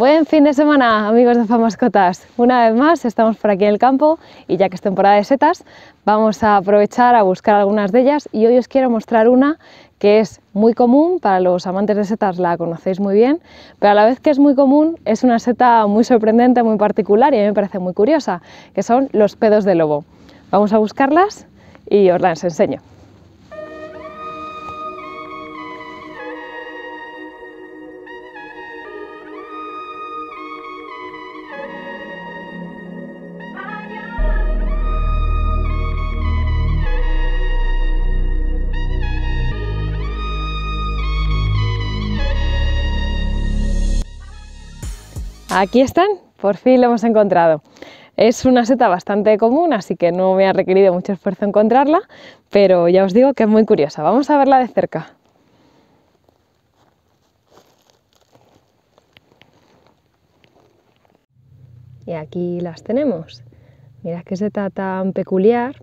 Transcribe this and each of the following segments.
Buen fin de semana, amigos de Famascotas. Una vez más estamos por aquí en el campo y ya que es temporada de setas, vamos a aprovechar a buscar algunas de ellas y hoy os quiero mostrar una que es muy común, para los amantes de setas la conocéis muy bien, pero a la vez que es muy común es una seta muy sorprendente, muy particular y a mí me parece muy curiosa, que son los pedos de lobo. Vamos a buscarlas y os las enseño. Aquí están, por fin lo hemos encontrado. Es una seta bastante común, así que no me ha requerido mucho esfuerzo encontrarla, pero ya os digo que es muy curiosa. Vamos a verla de cerca. Y aquí las tenemos. Mirad qué seta tan peculiar.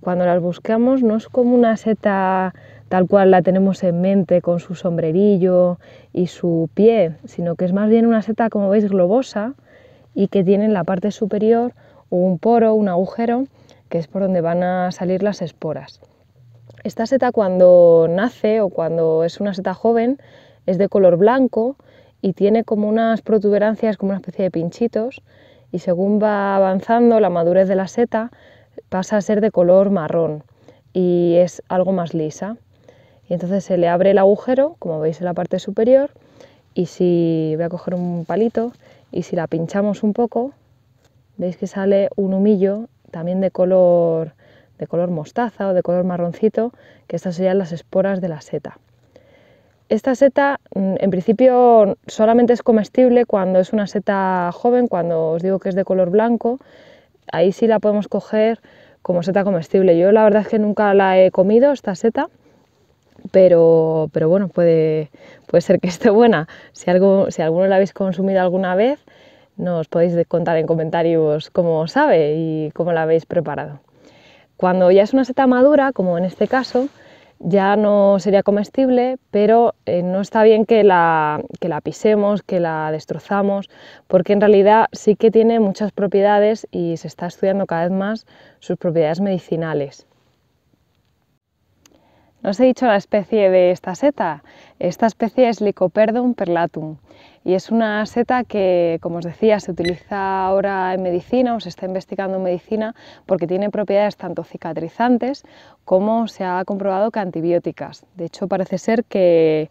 Cuando las buscamos no es como una seta tal cual la tenemos en mente con su sombrerillo y su pie, sino que es más bien una seta, como veis, globosa y que tiene en la parte superior un poro, un agujero, que es por donde van a salir las esporas. Esta seta cuando nace o cuando es una seta joven es de color blanco y tiene como unas protuberancias, como una especie de pinchitos, y según va avanzando la madurez de la seta pasa a ser de color marrón y es algo más lisa entonces se le abre el agujero, como veis en la parte superior, y si voy a coger un palito y si la pinchamos un poco, veis que sale un humillo también de color, de color mostaza o de color marroncito, que estas serían las esporas de la seta. Esta seta mm, en principio solamente es comestible cuando es una seta joven, cuando os digo que es de color blanco, ahí sí la podemos coger como seta comestible. Yo la verdad es que nunca la he comido, esta seta, pero, pero bueno, puede, puede ser que esté buena. Si, algo, si alguno la habéis consumido alguna vez, nos podéis contar en comentarios cómo sabe y cómo la habéis preparado. Cuando ya es una seta madura, como en este caso, ya no sería comestible, pero eh, no está bien que la, que la pisemos, que la destrozamos, porque en realidad sí que tiene muchas propiedades y se está estudiando cada vez más sus propiedades medicinales. No os he dicho la especie de esta seta. Esta especie es Lycoperdum perlatum y es una seta que, como os decía, se utiliza ahora en medicina o se está investigando en medicina porque tiene propiedades tanto cicatrizantes como se ha comprobado que antibióticas. De hecho, parece ser que,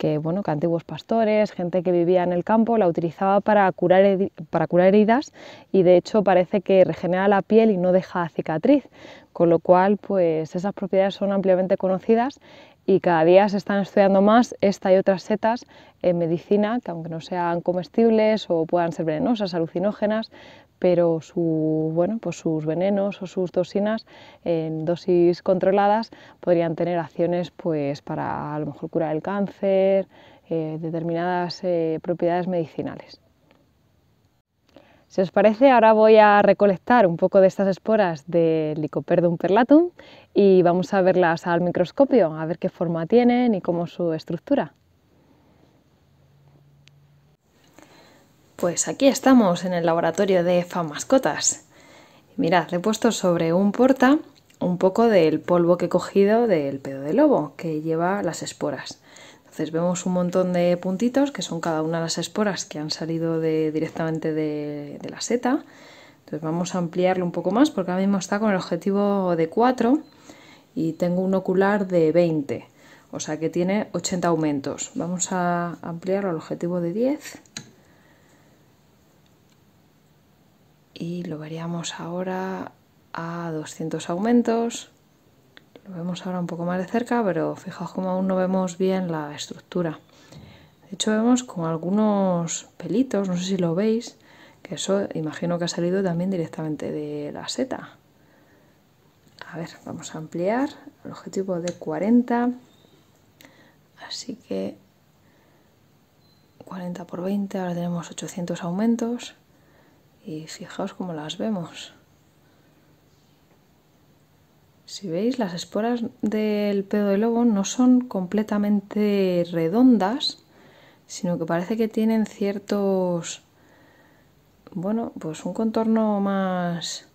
que, bueno, que antiguos pastores, gente que vivía en el campo, la utilizaba para curar, para curar heridas y de hecho parece que regenera la piel y no deja cicatriz, con lo cual pues esas propiedades son ampliamente conocidas y cada día se están estudiando más esta y otras setas en medicina, que aunque no sean comestibles o puedan ser venenosas, alucinógenas, pero su, bueno, pues sus venenos o sus toxinas en dosis controladas podrían tener acciones pues, para a lo mejor curar el cáncer, eh, determinadas eh, propiedades medicinales. Si os parece, ahora voy a recolectar un poco de estas esporas de Lycoperdum perlatum y vamos a verlas al microscopio, a ver qué forma tienen y cómo su estructura. Pues aquí estamos en el laboratorio de Famascotas. Mirad, le he puesto sobre un porta un poco del polvo que he cogido del pedo de lobo, que lleva las esporas. Entonces vemos un montón de puntitos que son cada una de las esporas que han salido directamente de, de, la seta. Entonces vamos a ampliarlo un poco más porque ahora mismo está con el objetivo de 4 y tengo un ocular de 20, o sea que tiene 80 aumentos. Vamos a ampliarlo al objetivo de 10 y lo veríamos ahora a 200 aumentos. Vemos ahora un poco más de cerca, pero fijaos como aún no vemos bien la estructura. De hecho vemos como algunos pelitos, no sé si lo veis, que eso imagino que ha salido también directamente de la seta. A ver, vamos a ampliar el objetivo de 40. Así que 40 por 20, ahora tenemos 800 aumentos y fijaos cómo las vemos. Si veis, las esporas del pedo de lobo no son completamente redondas, sino que parece que tienen ciertos, bueno, pues un contorno más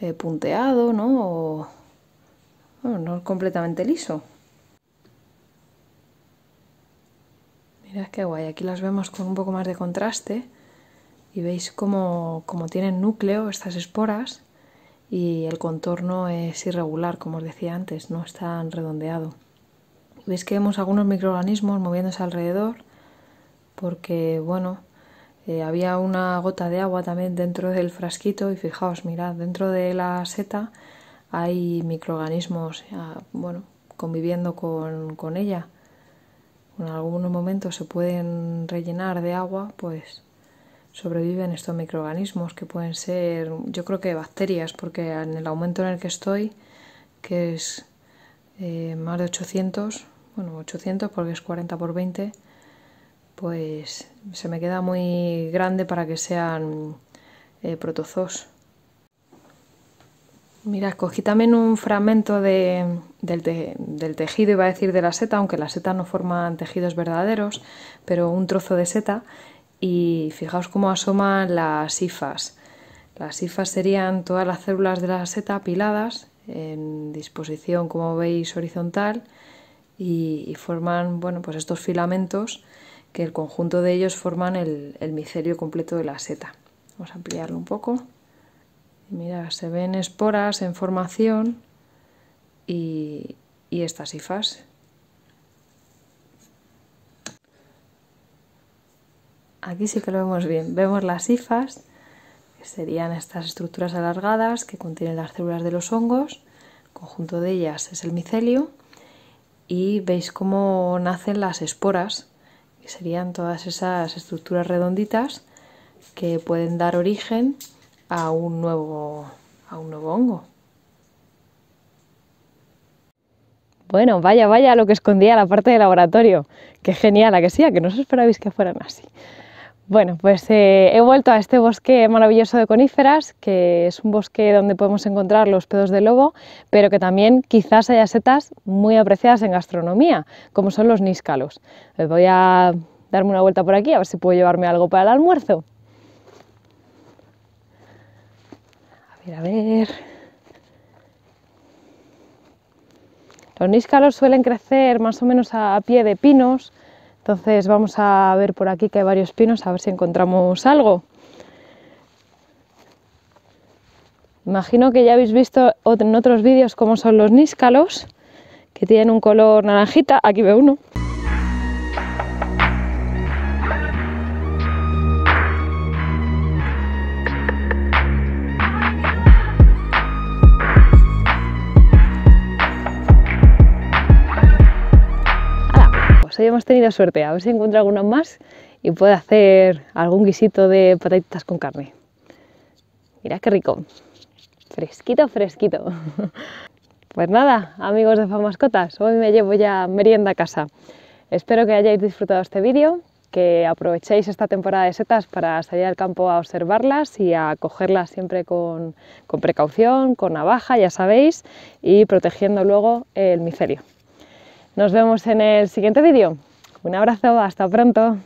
eh, punteado, ¿no? no completamente liso. Mirad qué guay, aquí las vemos con un poco más de contraste y veis cómo, tienen núcleo estas esporas y el contorno es irregular, como os decía antes, no está tan redondeado. Veis que vemos algunos microorganismos moviéndose alrededor porque, bueno, eh, había una gota de agua también dentro del frasquito y fijaos, mirad, dentro de la seta hay microorganismos, bueno, conviviendo con, con ella en algunos momentos se pueden rellenar de agua, pues sobreviven estos microorganismos que pueden ser, yo creo que bacterias, porque en el aumento en el que estoy, que es eh, más de 800, bueno, 800 porque es 40 por 20, pues se me queda muy grande para que sean eh, protozoos. Mira, cogí también un fragmento del, tejido, iba a decir de la seta, aunque las setas no forman tejidos verdaderos, pero un trozo de seta y fijaos cómo asoman las hifas. Las hifas serían todas las células de la seta apiladas en disposición, como veis, horizontal y, forman, bueno, pues estos filamentos que el conjunto de ellos forman el, el micelio completo de la seta. Vamos a ampliarlo un poco. Mira, se ven esporas en formación y, estas hifas. Aquí sí que lo vemos bien. Vemos las hifas, que serían estas estructuras alargadas que contienen las células de los hongos. El conjunto de ellas es el micelio. Y veis cómo nacen las esporas, que serían todas esas estructuras redonditas que pueden dar origen a un nuevo, a un nuevo hongo. Bueno, vaya, vaya lo que escondía la parte del laboratorio. Qué genial, a que sí, a que no os esperabais que fueran así. Bueno, pues eh, he vuelto a este bosque maravilloso de coníferas, que es un bosque donde podemos encontrar los pedos de lobo, pero que también quizás haya setas muy apreciadas en gastronomía, como son los níscalos. Voy a darme una vuelta por aquí a ver si puedo llevarme algo para el almuerzo. a ver. Los níscalos suelen crecer más o menos a pie de pinos, entonces vamos a ver por aquí que hay varios pinos, a ver si encontramos algo. Imagino que ya habéis visto en otros vídeos cómo son los níscalos, que tienen un color naranjita, aquí veo uno. Hoy hemos tenido suerte, a ver si encuentro alguno más y puedo hacer algún guisito de patatitas con carne. Mira qué rico, fresquito, fresquito. Pues nada, amigos de Famascotas, hoy me llevo ya merienda a casa. Espero que hayáis disfrutado este vídeo, que aprovechéis esta temporada de setas para salir al campo a observarlas y a cogerlas siempre con, con precaución, con navaja, ya sabéis, y protegiendo luego el micelio. Nos vemos en el siguiente vídeo. Un abrazo, hasta pronto.